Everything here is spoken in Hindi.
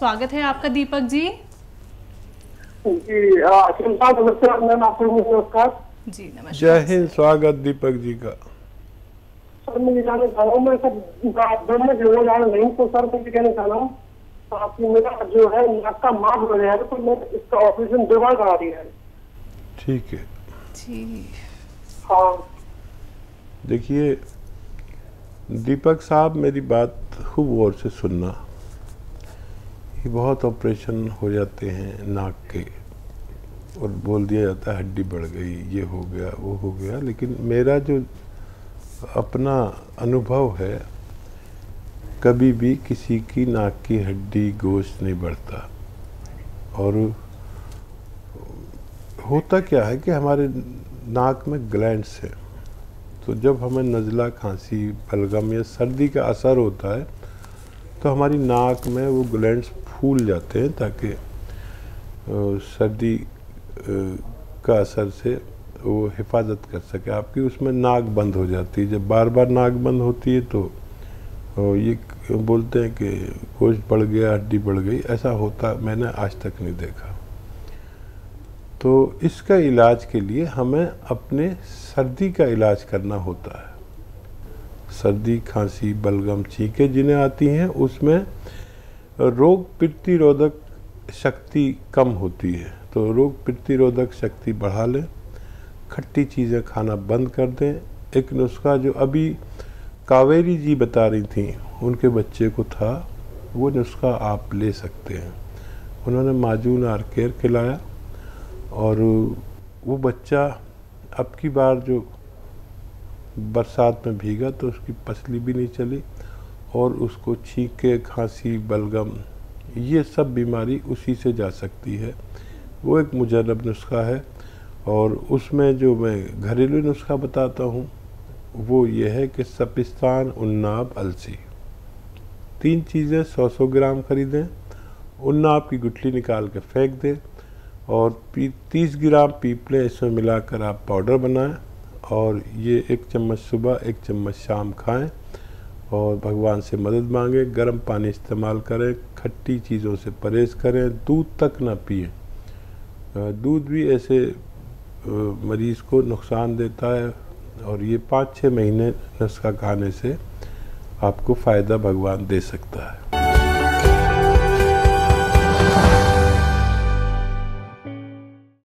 स्वागत है आपका दीपक जी। जी हाँ, नमस्कार नमस्कार नमस्कार। जी जय हिंद स्वागत दीपक जी का। सर मैं ये जानना चाह रहा हूँ मैं सर में जो जाना नहीं तो सर मैं ये कहना चाह रहा हूँ आपकी मेरा जो है नाक का माप हो गया है तो मैं इसका ऑपरेशन दोबारा करा दिया है। ठीक है। जी। हाँ। देखिए दीपक साहब मेरी बात खूब गौर से सुनना। ये बहुत ऑपरेशन हो जाते हैं नाक के। और बोल दिया जाता है हड्डी बढ़ गई, ये हो गया, वो हो गया। लेकिन मेरा जो अपना अनुभव है, कभी भी किसी की नाक की हड्डी गोश्त नहीं बढ़ता। और होता क्या है कि हमारे नाक में ग्लैंड्स हैं। तो जब हमें नज़ला, खांसी, बलगम या सर्दी का असर होता है तो हमारी नाक में वो ग्लैंड्स फूल जाते हैं ताकि सर्दी का असर से वो हिफाजत कर सके। आपकी उसमें नाक बंद हो जाती है। जब बार बार नाक बंद होती है तो ये बोलते हैं कि गोश्त बढ़ गया, हड्डी बढ़ गई। ऐसा होता मैंने आज तक नहीं देखा। तो इसका इलाज के लिए हमें अपने सर्दी का इलाज करना होता है। सर्दी, खांसी, बलगम, छींकें जिन्हें आती हैं, उसमें रोग प्रतिरोधक शक्ति कम होती है तो रोग प्रतिरोधक शक्ति बढ़ा लें, खट्टी चीज़ें खाना बंद कर दें। एक नुस्खा जो अभी कावेरी जी बता रही थी, उनके बच्चे को था, वो नुस्खा आप ले सकते हैं। उन्होंने माजून आर केयर खिलाया, और वो बच्चा अब की बार जो बरसात में भीगा तो उसकी पसली भी नहीं चली। और उसको छींके, खांसी, बलगम, ये सब बीमारी उसी से जा सकती है। वो एक मुजरब नुस्खा है और उसमें जो मैं घरेलू नुस्खा बताता हूँ, वो ये है कि सपिस्तान उन्नाब अलसी। तीन चीज़ें सौ सौ ग्राम खरीदें, उन्नाब की गुठली निकाल के फेंक दें और पी, तीस ग्राम पीपले इसमें मिलाकर आप पाउडर बनाएँ और ये एक चम्मच सुबह, एक चम्मच शाम खाएँ। और भगवान से मदद मांगें, गर्म पानी इस्तेमाल करें, खट्टी चीज़ों से परहेज़ करें, दूध तक ना पिए। दूध भी ऐसे मरीज़ को नुकसान देता है और ये पाँच छः महीने नस्खा खाने से आपको फ़ायदा भगवान दे सकता है।